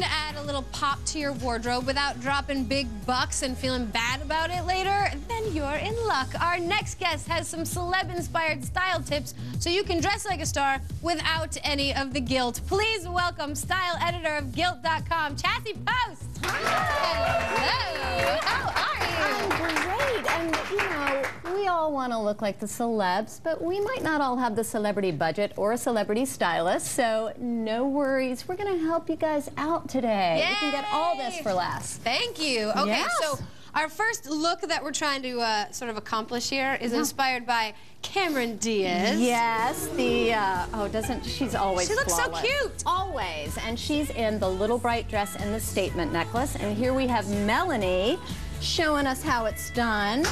to add a little pop to your wardrobe without dropping big bucks and feeling bad about it later, then you're in luck. Our next guest has some celeb-inspired style tips so you can dress like a star without any of the guilt. Please welcome style editor of Gilt.com, Chassie Post. Hello. How are you? I'm great. And, you know, we all want to look like the celebs, but we might not all have the celebrity budget or a celebrity stylist. So no worries. We're going to help you guys out today. Yay! You can get all this for less. Thank you. Okay, Yes. so our first look that we're trying to uh, sort of accomplish here is Yeah. inspired by Cameron Diaz. Yes, the, uh, oh, doesn't, she's always She looks so cute. Always. And she's in the little bright dress and the statement necklace. And here we have Melanie showing us how it's done. And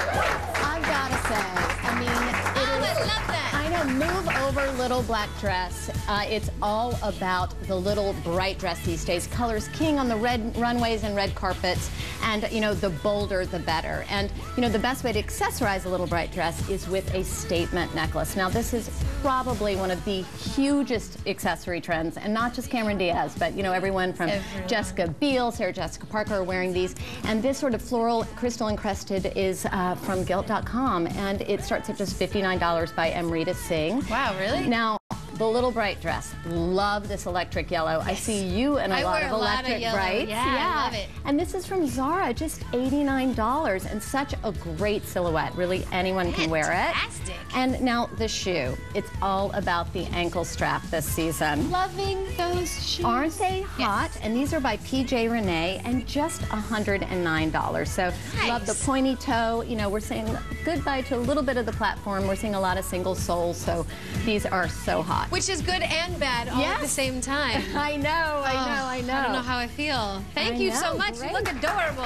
I've got to say, I mean, Oh, it I is. love that. Know, move over little black dress. Uh, it's all about the little bright dress these days. Colors king on the red runways and red carpets. And, you know, the bolder, the better. And, you know, the best way to accessorize a little bright dress is with a statement necklace. Now, this is probably one of the hugest accessory trends, and not just Cameron Diaz, but, you know, everyone from Everyone. Jessica Biel, Sarah Jessica Parker are wearing these. And this sort of floral crystal encrusted is uh, from Gilt.com, and it starts at just $59 by Amrita Singh. Wow, really? Now, the little bright dress. Love this electric yellow. I see you in a I lot of a lot of electric brights. Yeah, I love it. And this is from Zara, just $89 and such a great silhouette. Really, anyone can wear it. Fantastic. And now the shoe. It's all about the ankle strap this season. Loving those shoes. Aren't they hot? And these are by PJ Renee and just $109. So love the pointy toe. You know, we're saying goodbye to a little bit of the platform. We're seeing a lot of single soles. So these are so hot. Which is good and bad all at the same time. I know, I Oh, know, I know. I don't know how I feel. Thank I you so know, much. You look adorable.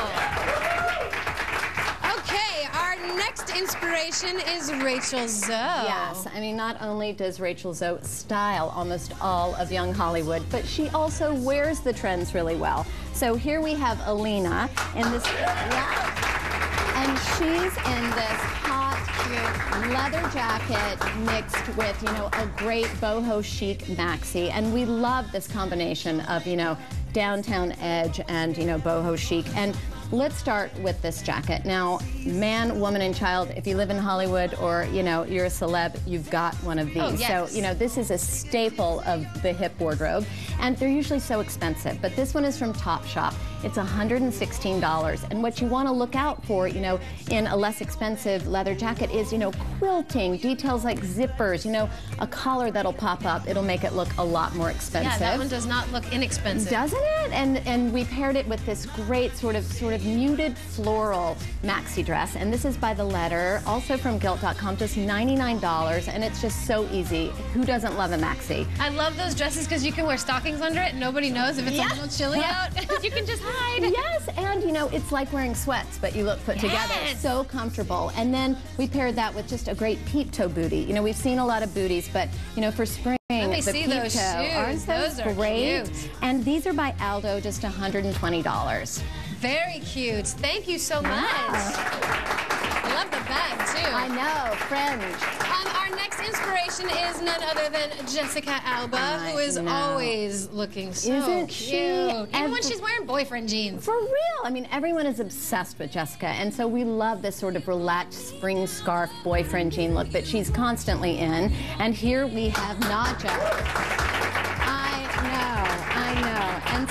Okay, our next inspiration is Rachel Zoe. Yes, I mean, not only does Rachel Zoe style almost all of young Hollywood, but she also wears the trends really well. So here we have Alina in this, yeah, and she's in this leather jacket mixed with, you know, a great boho chic maxi. And we love this combination of, you know, downtown edge and, you know, boho chic. And Let's start with this jacket. Now, man, woman, and child, if you live in Hollywood or, you know, you're a celeb, you've got one of oh, these. Oh, yes. So, you know, this is a staple of the hip wardrobe. And they're usually so expensive. But this one is from Topshop. It's $116. And what you want to look out for, you know, in a less expensive leather jacket is, you know, quilting, details like zippers, you know, a collar that'll pop up. It'll make it look a lot more expensive. Yeah, that one does not look inexpensive. Doesn't it? And and we paired it with this great sort of sort of muted floral maxi dress. And this is by the letter, also from Gilt.com, just $99. And it's just so easy. Who doesn't love a maxi? I love those dresses because you can wear stockings under it and nobody knows if it's Yeah. a little chilly out. you can just hide. Yes, and you know, it's like wearing sweats, but you look put together. So comfortable. And then we paired that with just a great peep toe booty. You know, we've seen a lot of booties, but you know, for spring, me the see peep those toe, shoes. aren't those, Those are great? cute. And these are by Aldo, just $120. Very cute. Thank you so much. I love the bag too. I know, fringe. Inspiration is none other than Jessica Alba, I who is know. always looking so Isn't cute. she Even when she's wearing boyfriend jeans. For real. I mean, everyone is obsessed with Jessica. And so we love this sort of relaxed spring scarf boyfriend jean look that she's constantly in. And here we have Naja. I know, I know. And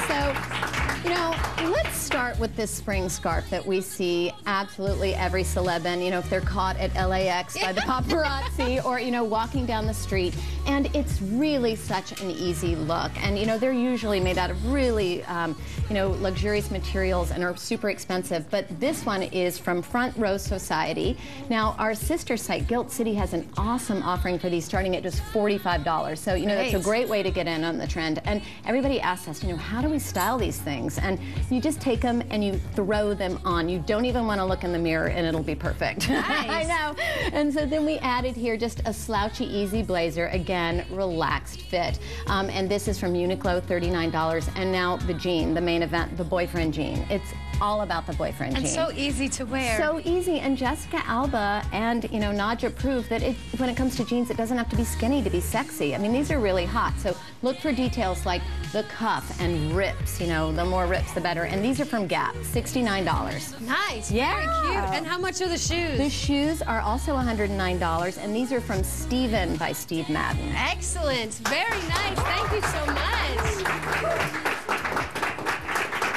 so, you know, let's start with this spring scarf that we see absolutely every celeb in, you know, if they're caught at LAX by the paparazzi or, you know, walking down the street. And it's really such an easy look. And, you know, they're usually made out of really, um, you know, luxurious materials and are super expensive. But this one is from Front Row Society. Now, our sister site, Gilt City, has an awesome offering for these starting at just $45. So, you know, that's a Great. great way to get in on the trend. And everybody asks us, you know, how do we style these things? And you just take them and you throw them on. You don't even want to look in the mirror and it'll be perfect. I know. And so then we added here just a slouchy, easy blazer. Again, relaxed fit. Um, and this is from Uniqlo, $39. And now the jean, the main event, the boyfriend jean. It's all about the boyfriend jean. And jean. so easy to wear. So easy, and Jessica Alba and you know Nadja prove that it, when it comes to jeans, it doesn't have to be skinny to be sexy. I mean, these are really hot. So Look for details like the cuff and rips. You know, the more rips, the better. And these are from Gap, $69. Nice. Yeah. Very cute. And how much are the shoes? The shoes are also $109, and these are from Steven by Steve Madden. Excellent. Very nice. Thank you so much.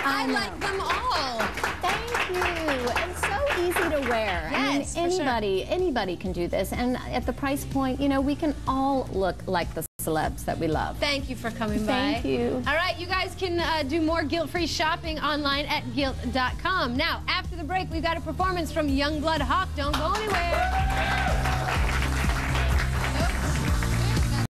I, know. like them all. Thank you. And so easy to wear. Yes, I mean, sure. anybody, anybody can do this. And at the price point, you know, we can all look like the celebs that we love. Thank you for coming by. Thank you. All right, you guys can uh, do more guilt-free shopping online at gilt.com. Now, after the break, we've got a performance from Youngblood Hawke. Don't go anywhere.